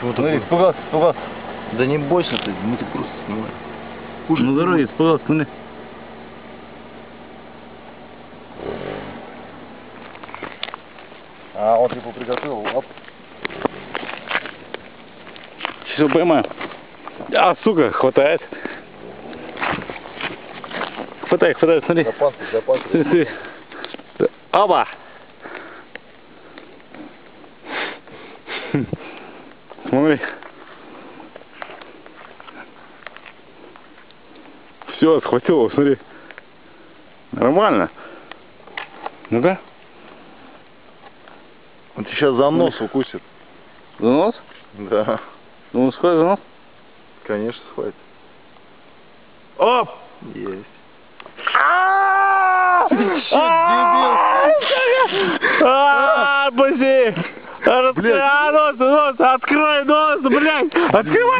Что Смотри, такое? испугался, испугался. Да не бойся ты, мы тебя просто снимаем. Кушай. На дороге испугался, смотри. А, он типа приготовил лап. Сейчас поймаем. А, сука, хватает. Хватай, хватай, смотри. Смотри, смотри. Оба! Смотри. Все, схватил его, смотри. Нормально. Ну-ка. Он тебя сейчас за нос укусит. За нос? Да, Ну, схватил за нос. конечно, схватит. Оп! Есть. А, пусти! Блядь. Нос, нос, открой нос, блядь! Открывай!